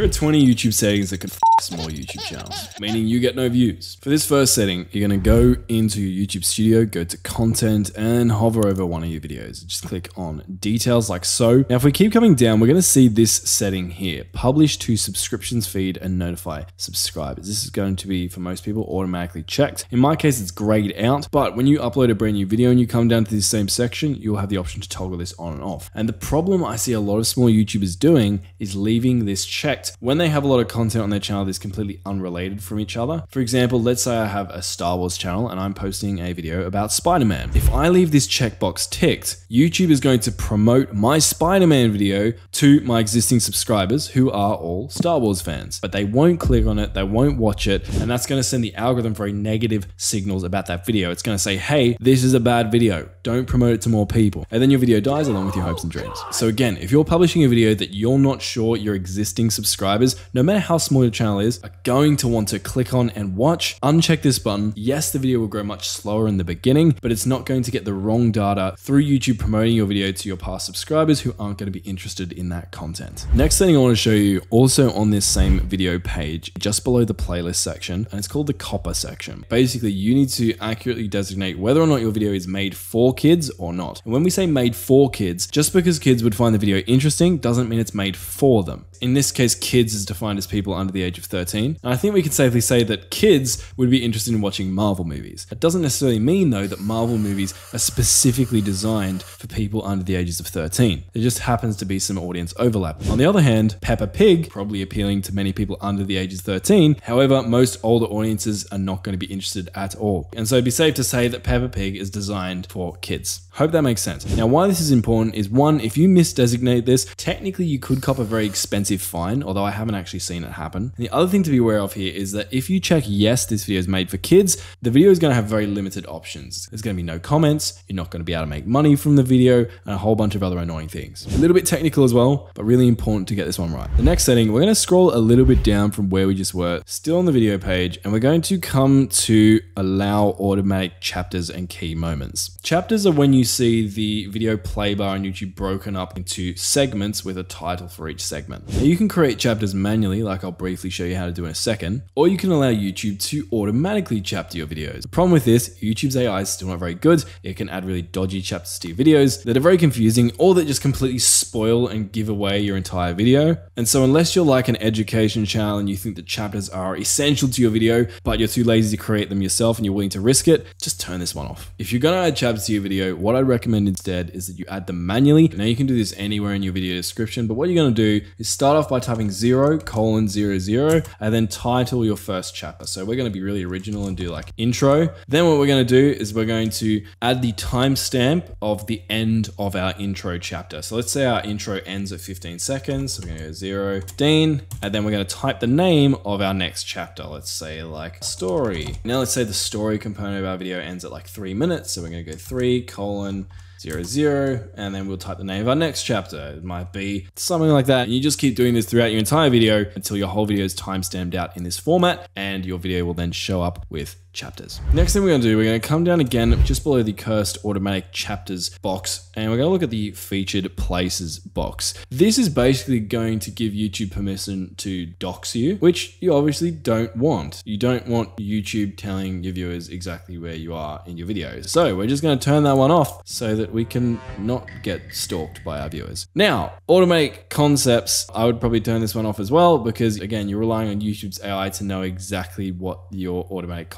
Here are 20 YouTube settings that could f small YouTube channels, meaning you get no views. For this first setting, you're gonna go into your YouTube studio, go to content and hover over one of your videos. Just click on details like so. Now, if we keep coming down, we're gonna see this setting here, publish to subscriptions feed and notify subscribers. This is going to be, for most people, automatically checked. In my case, it's grayed out, but when you upload a brand new video and you come down to this same section, you'll have the option to toggle this on and off. And the problem I see a lot of small YouTubers doing is leaving this checked when they have a lot of content on their channel that's completely unrelated from each other. For example, let's say I have a Star Wars channel and I'm posting a video about Spider-Man. If I leave this checkbox ticked, YouTube is going to promote my Spider-Man video to my existing subscribers who are all Star Wars fans, but they won't click on it, they won't watch it, and that's going to send the algorithm very negative signals about that video. It's going to say, hey, this is a bad video, don't promote it to more people. And then your video dies along with your hopes and dreams. So again, if you're publishing a video that you're not sure your existing subscribers, no matter how small your channel is, are going to want to click on and watch, uncheck this button. Yes, the video will grow much slower in the beginning, but it's not going to get the wrong data through YouTube promoting your video to your past subscribers who aren't going to be interested in that content. Next thing I want to show you also on this same video page, just below the playlist section, and it's called the COPPA section. Basically, you need to accurately designate whether or not your video is made for kids or not. And when we say made for kids, just because kids would find the video interesting doesn't mean it's made for them. In this case, kids is defined as people under the age of 13. And I think we can safely say that kids would be interested in watching Marvel movies. That doesn't necessarily mean, though, that Marvel movies are specifically designed for people under the ages of 13. There just happens to be some audience overlap. On the other hand, Peppa Pig, probably appealing to many people under the age of 13. However, most older audiences are not going to be interested at all. And so it'd be safe to say that Peppa Pig is designed for kids. Hope that makes sense. Now, why this is important is one, if you misdesignate this, technically you could cop a very expensive fine, although I haven't actually seen it happen. And the other thing to be aware of here is that if you check yes, this video is made for kids, the video is going to have very limited options. There's going to be no comments, you're not going to be able to make money from the video, and a whole bunch of other annoying things. A little bit technical as well, but really important to get this one right. The next setting, we're going to scroll a little bit down from where we just were, still on the video page, and we're going to come to allow automatic chapters and key moments. Chapters are when you see the video play bar on YouTube broken up into segments with a title for each segment. Now you can create chapters manually, like I'll briefly show you how to do in a second, or you can allow YouTube to automatically chapter your videos. The problem with this, YouTube's AI is still not very good. It can add really dodgy chapters to your videos that are very confusing or that just completely spoil and give away your entire video. And so unless you're like an education channel and you think that chapters are essential to your video, but you're too lazy to create them yourself and you're willing to risk it, just turn this one off. If you're gonna add chapters to your video, what I'd recommend instead is that you add them manually. Now you can do this anywhere in your video description, but what you're gonna do is start off by typing zero colon zero zero and then title your first chapter. So we're gonna be really original and do like intro. Then what we're gonna do is we're going to add the timestamp of the end of our intro chapter. So let's say our intro ends at 15 seconds. So we're gonna go zero, 15, and then we're gonna type the name of our next chapter. Let's say like story. Now let's say the story component of our video ends at like three minutes. So we're gonna go three colon zero zero, and then we'll type the name of our next chapter. It might be something like that. And you just keep doing this throughout your entire video until your whole video is timestamped out in this format, and your video will then show up with chapters. Next thing we're gonna do, we're gonna come down again just below the cursed automatic chapters box, and we're gonna look at the featured places box. This is basically going to give YouTube permission to dox you, which you obviously don't want. You don't want YouTube telling your viewers exactly where you are in your videos. So we're just gonna turn that one off so that we can not get stalked by our viewers. Now, automatic concepts, I would probably turn this one off as well because again, you're relying on YouTube's AI to know exactly what your automatic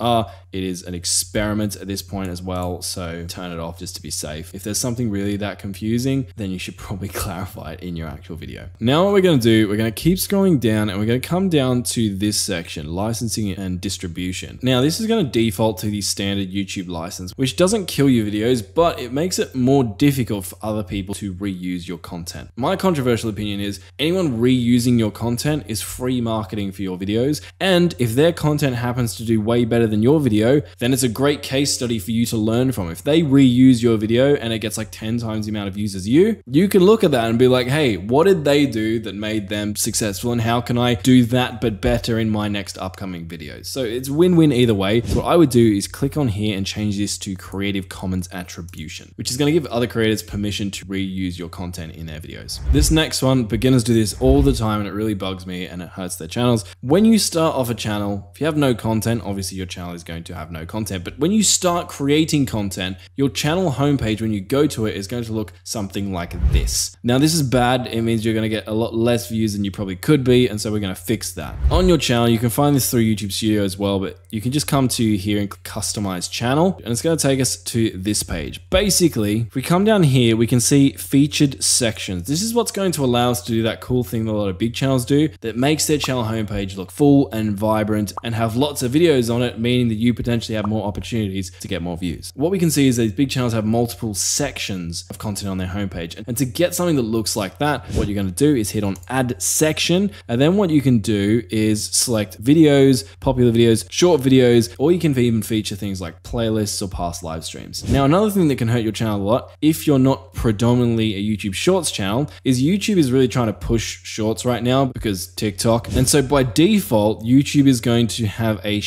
are. It is an experiment at this point as well, so turn it off just to be safe. If there's something really that confusing, then you should probably clarify it in your actual video. Now what we're gonna do, we're gonna keep scrolling down and we're gonna come down to this section, licensing and distribution. Now this is gonna default to the standard YouTube license, which doesn't kill your videos, but it makes it more difficult for other people to reuse your content. My controversial opinion is anyone reusing your content is free marketing for your videos, and if their content happens to do way better than your video, then it's a great case study for you to learn from. If they reuse your video and it gets like 10 times the amount of views as you, you can look at that and be like, hey, what did they do that made them successful and how can I do that but better in my next upcoming videos? So it's win-win either way. So what I would do is click on here and change this to Creative Commons Attribution, which is going to give other creators permission to reuse your content in their videos. This next one, beginners do this all the time and it really bugs me and it hurts their channels. When you start off a channel, if you have no content, obviously your channel is going to have no content, but when you start creating content, your channel homepage, when you go to it, is going to look something like this. Now, this is bad. It means you're going to get a lot less views than you probably could be, and so we're going to fix that. On your channel, you can find this through YouTube Studio as well, but you can just come to here and customize channel, and it's going to take us to this page. Basically, if we come down here, we can see featured sections. This is what's going to allow us to do that cool thing that a lot of big channels do that makes their channel homepage look full and vibrant and have lots of videos on it, meaning that you potentially have more opportunities to get more views. What we can see is these big channels have multiple sections of content on their homepage. And to get something that looks like that, what you're going to do is hit on add section. And then what you can do is select videos, popular videos, short videos, or you can even feature things like playlists or past live streams. Now, another thing that can hurt your channel a lot, if you're not predominantly a YouTube Shorts channel, is YouTube is really trying to push Shorts right now because TikTok. And so by default, YouTube is going to have a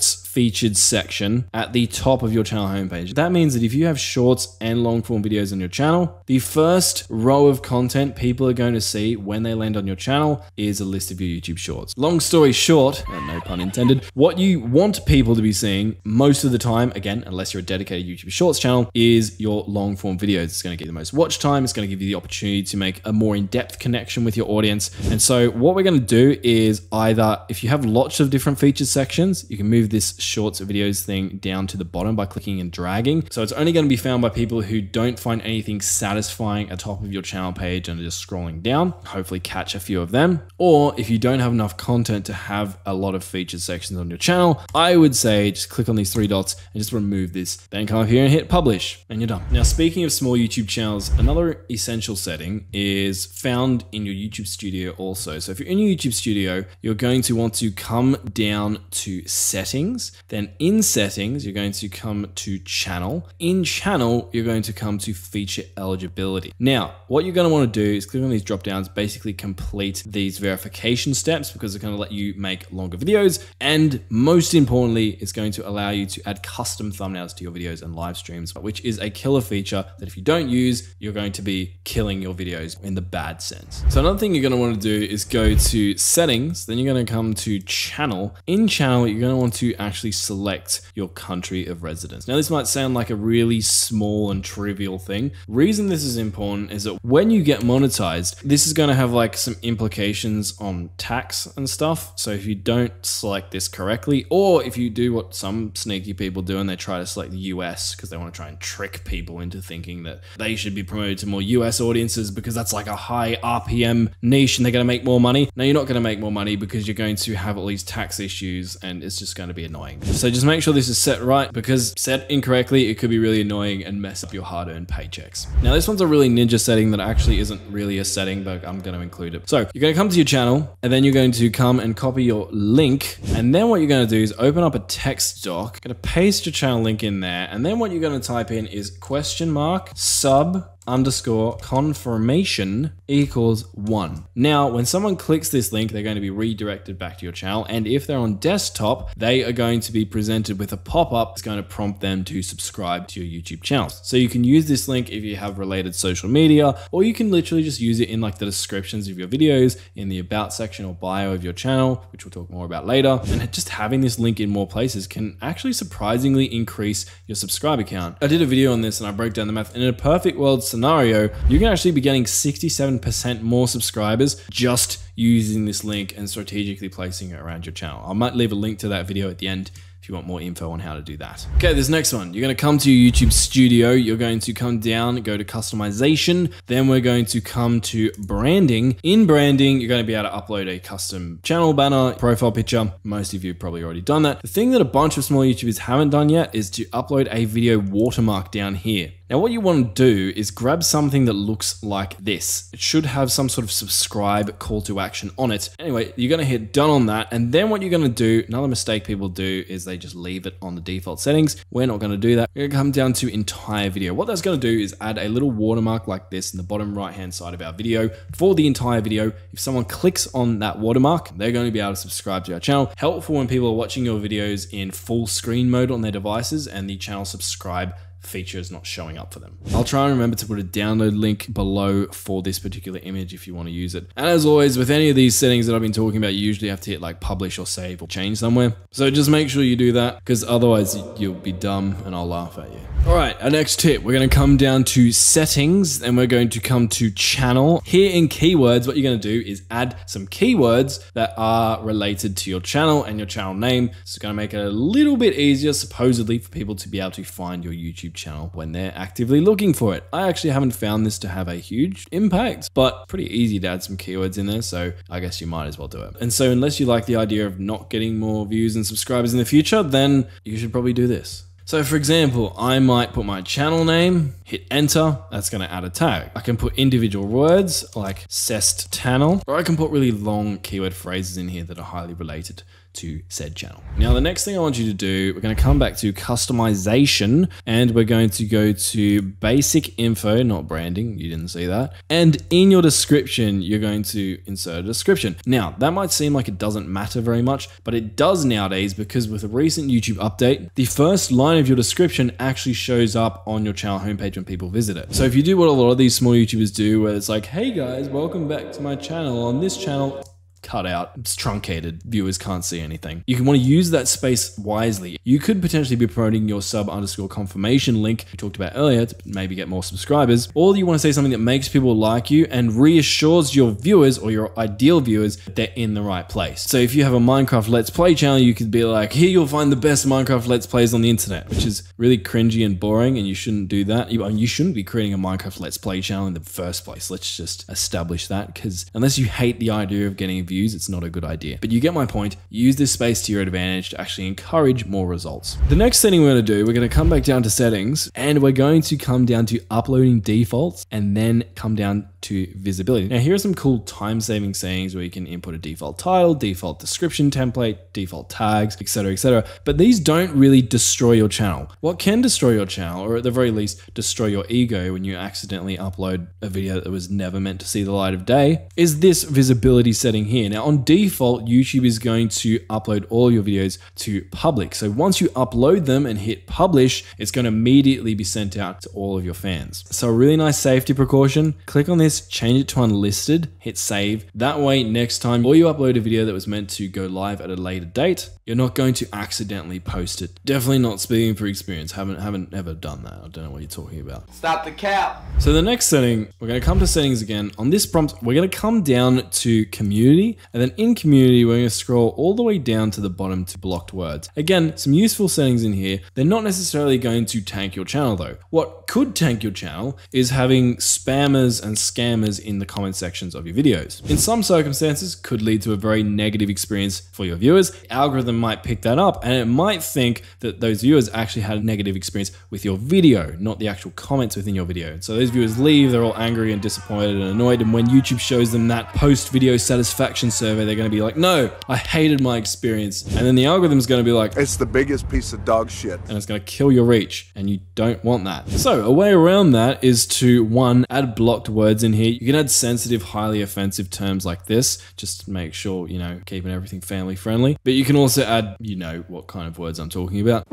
Shorts featured section at the top of your channel homepage. That means that if you have shorts and long form videos on your channel, the first row of content people are going to see when they land on your channel is a list of your YouTube shorts. Long story short, uh, no pun intended, what you want people to be seeing most of the time, again, unless you're a dedicated YouTube shorts channel, is your long form videos. It's going to get the most watch time. It's going to give you the opportunity to make a more in-depth connection with your audience. And so what we're going to do is either if you have lots of different featured sections, you can move this shorts videos thing down to the bottom by clicking and dragging. So it's only going to be found by people who don't find anything satisfying atop of your channel page and are just scrolling down, hopefully catch a few of them. Or if you don't have enough content to have a lot of featured sections on your channel, I would say just click on these three dots and just remove this. Then come up here and hit publish and you're done. Now, speaking of small YouTube channels, another essential setting is found in your YouTube studio also. So if you're in your YouTube studio, you're going to want to come down to settings then in settings, you're going to come to channel. In channel, you're going to come to feature eligibility. Now, what you're going to want to do is click on these drop downs, basically complete these verification steps because they're going to let you make longer videos. And most importantly, it's going to allow you to add custom thumbnails to your videos and live streams, which is a killer feature that if you don't use, you're going to be killing your videos in the bad sense. So another thing you're going to want to do is go to settings, then you're going to come to channel. In channel, you're going to want to actually actually select your country of residence. Now, this might sound like a really small and trivial thing. Reason this is important is that when you get monetized, this is going to have like some implications on tax and stuff. So if you don't select this correctly, or if you do what some sneaky people do and they try to select the US because they want to try and trick people into thinking that they should be promoted to more US audiences because that's like a high RPM niche and they're going to make more money. No, you're not going to make more money because you're going to have all these tax issues and it's just going to be annoying. So just make sure this is set right because set incorrectly, it could be really annoying and mess up your hard-earned paychecks. Now this one's a really ninja setting that actually isn't really a setting, but I'm going to include it. So you're going to come to your channel and then you're going to come and copy your link. And then what you're going to do is open up a text doc, going to paste your channel link in there. And then what you're going to type in is question mark sub underscore confirmation equals one. Now, when someone clicks this link, they're going to be redirected back to your channel. And if they're on desktop, they are going to be presented with a pop-up that's going to prompt them to subscribe to your YouTube channels. So you can use this link if you have related social media, or you can literally just use it in like the descriptions of your videos, in the about section or bio of your channel, which we'll talk more about later. And just having this link in more places can actually surprisingly increase your subscriber count. I did a video on this and I broke down the math. In a perfect world scenario, you can actually be getting 67% more subscribers just using this link and strategically placing it around your channel. I might leave a link to that video at the end if you want more info on how to do that. Okay, this next one. You're going to come to your YouTube studio. You're going to come down, go to customization. Then we're going to come to branding. In branding, you're going to be able to upload a custom channel banner, profile picture. Most of you probably already done that. The thing that a bunch of small YouTubers haven't done yet is to upload a video watermark down here. Now what you want to do is grab something that looks like this. It should have some sort of subscribe call to action on it. Anyway, you're going to hit done on that. And then what you're going to do, another mistake people do is they just leave it on the default settings. We're not going to do that. We're going to come down to entire video. What that's going to do is add a little watermark like this in the bottom right hand side of our video for the entire video. If someone clicks on that watermark, they're going to be able to subscribe to our channel. Helpful when people are watching your videos in full screen mode on their devices and the channel subscribe feature is not showing up for them. I'll try and remember to put a download link below for this particular image if you want to use it. And as always, with any of these settings that I've been talking about, you usually have to hit like publish or save or change somewhere. So just make sure you do that because otherwise you'll be dumb and I'll laugh at you. All right, our next tip, we're going to come down to settings and we're going to come to channel. Here in keywords, what you're going to do is add some keywords that are related to your channel and your channel name. So it's going to make it a little bit easier, supposedly, for people to be able to find your YouTube channel when they're actively looking for it. I actually haven't found this to have a huge impact, but pretty easy to add some keywords in there. So I guess you might as well do it. And so unless you like the idea of not getting more views and subscribers in the future, then you should probably do this. So for example, I might put my channel name, hit enter, that's gonna add a tag. I can put individual words like cest channel, or I can put really long keyword phrases in here that are highly related to said channel. Now, the next thing I want you to do, we're going to come back to customization and we're going to go to basic info, not branding. You didn't see that. And in your description, you're going to insert a description. Now, that might seem like it doesn't matter very much, but it does nowadays because with a recent YouTube update, the first line of your description actually shows up on your channel homepage when people visit it. So if you do what a lot of these small YouTubers do, where it's like, hey guys, welcome back to my channel. On this channel, cut out, it's truncated, viewers can't see anything. You can want to use that space wisely. You could potentially be promoting your sub underscore confirmation link we talked about earlier to maybe get more subscribers, or you want to say something that makes people like you and reassures your viewers or your ideal viewers that they're in the right place. So if you have a Minecraft Let's Play channel, you could be like, here you'll find the best Minecraft Let's Plays on the internet, which is really cringy and boring and you shouldn't do that. You, you shouldn't be creating a Minecraft Let's Play channel in the first place. Let's just establish that because unless you hate the idea of getting views, it's not a good idea. But you get my point. Use this space to your advantage to actually encourage more results. The next setting we're going to do, we're going to come back down to settings and we're going to come down to uploading defaults and then come down to visibility. Now here are some cool time saving settings where you can input a default title, default description template, default tags, etc, etc. But these don't really destroy your channel. What can destroy your channel, or at the very least destroy your ego when you accidentally upload a video that was never meant to see the light of day, is this visibility setting here. Now on default, YouTube is going to upload all your videos to public. So once you upload them and hit publish, it's going to immediately be sent out to all of your fans. So a really nice safety precaution, click on this, change it to unlisted, hit save. That way, next time or you upload a video that was meant to go live at a later date, you're not going to accidentally post it. Definitely not speaking for experience. Haven't haven't ever done that. I don't know what you're talking about. Stop the cap. So the next setting, we're going to come to settings again. On this prompt, we're going to come down to community and then in community, we're going to scroll all the way down to the bottom to blocked words. Again, some useful settings in here. They're not necessarily going to tank your channel though. What could tank your channel is having spammers and scammers in the comment sections of your videos. In some circumstances, could lead to a very negative experience for your viewers. The algorithm might pick that up and it might think that those viewers actually had a negative experience with your video, not the actual comments within your video. So those viewers leave, they're all angry and disappointed and annoyed. And when YouTube shows them that post video satisfaction survey, they're going to be like, no, I hated my experience. And then the algorithm is going to be like, It's the biggest piece of dog shit. and it's going to kill your reach and you don't want that. So a way around that is to one, add blocked words in here. You can add sensitive, highly offensive terms like this, just to make sure, you know, keeping everything family friendly. But you can also add, you know, what kind of words I'm talking about.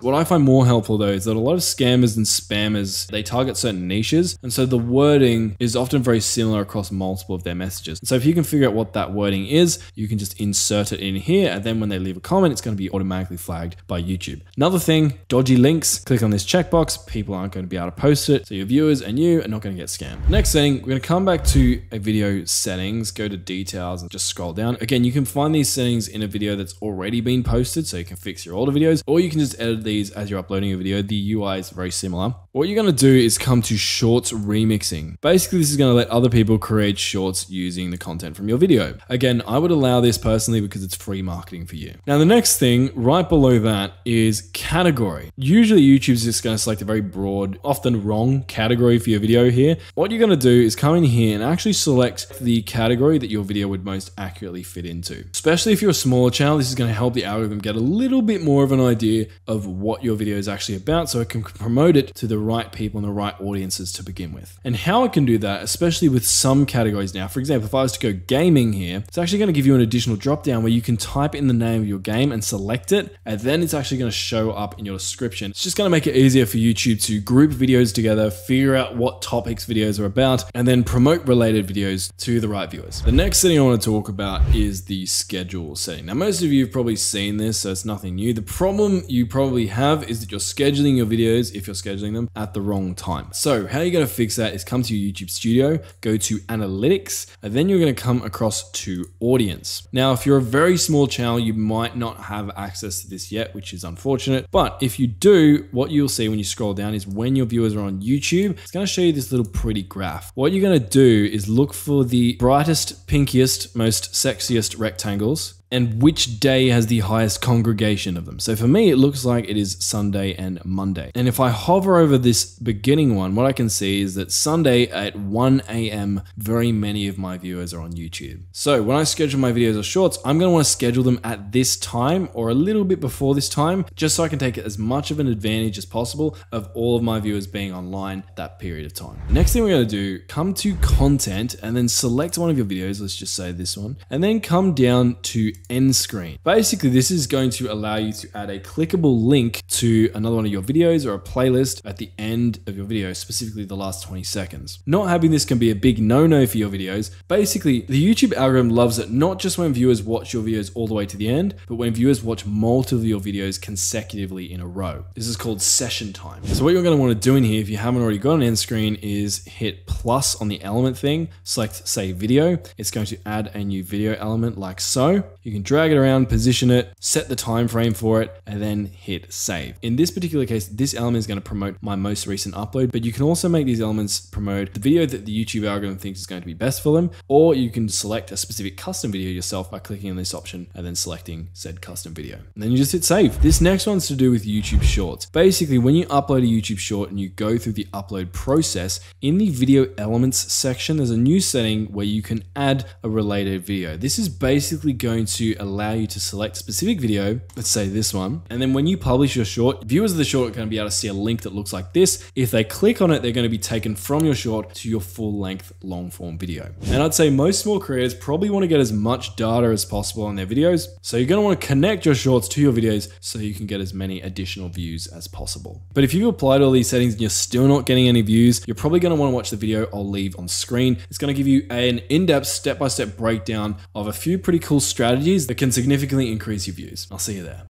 What I find more helpful though is that a lot of scammers and spammers, they target certain niches. And so the wording is often very similar across multiple of their messages. So if you can figure out what that wording is, you can just insert it in here. And then when they leave a comment, it's going to be automatically flagged by YouTube. Another thing, dodgy links, click on this checkbox. People aren't going to be able to post it. So your viewers and you are not going to get scammed. Next thing, we're going to come back to a video settings, go to details and just scroll down. Again, you can find these settings in a video that's already been posted. So you can fix your older videos or you can just edit these as you're uploading a video. The UI is very similar. What you're going to do is come to shorts remixing. Basically, this is going to let other people create shorts using the content from your video. Again, I would allow this personally because it's free marketing for you. Now, the next thing right below that is category. Usually YouTube's just going to select a very broad, often wrong category for your video here. What you're going to do is come in here and actually select the category that your video would most accurately fit into. Especially if you're a smaller channel, this is going to help the algorithm get a little bit more of an idea of what your video is actually about so it can promote it to the right people and the right audiences to begin with. And how it can do that, especially with some categories now. For example, if I was to go gaming here, it's actually going to give you an additional drop down where you can type in the name of your game and select it, and then it's actually going to show up in your description. It's just going to make it easier for YouTube to group videos together, figure out what topics videos are about, and then promote related videos to the right viewers. The next thing I want to talk about is the schedule setting. Now, most of you have probably seen this, so it's nothing new. The problem you probably have is that you're scheduling your videos, if you're scheduling them, at the wrong time. So how you're going to fix that is come to your YouTube studio, go to analytics, and then you're going to come across to audience. Now, if you're a very small channel, you might not have access to this yet, which is unfortunate. But if you do, what you'll see when you scroll down is when your viewers are on YouTube, it's going to show you this little pretty graph. What you're going to do is look for the brightest, pinkiest, most sexiest rectangles and which day has the highest congregation of them. So for me, it looks like it is Sunday and Monday. And if I hover over this beginning one, what I can see is that Sunday at 1 a.m., very many of my viewers are on YouTube. So when I schedule my videos or shorts, I'm gonna wanna schedule them at this time or a little bit before this time, just so I can take as much of an advantage as possible of all of my viewers being online that period of time. Next thing we're gonna do, come to content and then select one of your videos, let's just say this one, and then come down to end screen. Basically, this is going to allow you to add a clickable link to another one of your videos or a playlist at the end of your video, specifically the last 20 seconds. Not having this can be a big no-no for your videos. Basically, the YouTube algorithm loves it not just when viewers watch your videos all the way to the end, but when viewers watch multiple of your videos consecutively in a row. This is called session time. So what you're going to want to do in here, if you haven't already got an end screen, is hit plus on the element thing, select say video. It's going to add a new video element like so. You can drag it around, position it, set the time frame for it, and then hit save. In this particular case, this element is going to promote my most recent upload, but you can also make these elements promote the video that the YouTube algorithm thinks is going to be best for them, or you can select a specific custom video yourself by clicking on this option and then selecting said custom video. And then you just hit save. This next one's to do with YouTube Shorts. Basically, when you upload a YouTube short and you go through the upload process, in the video elements section, there's a new setting where you can add a related video. This is basically going to allow you to select a specific video, let's say this one, and then when you publish your short, viewers of the short are going to be able to see a link that looks like this. If they click on it, they're going to be taken from your short to your full length long form video. And I'd say most small creators probably want to get as much data as possible on their videos. So you're going to want to connect your shorts to your videos so you can get as many additional views as possible. But if you've applied all these settings and you're still not getting any views, you're probably going to want to watch the video I'll leave on screen. It's going to give you an in-depth step-by-step breakdown of a few pretty cool strategies that can significantly increase your views. I'll see you there.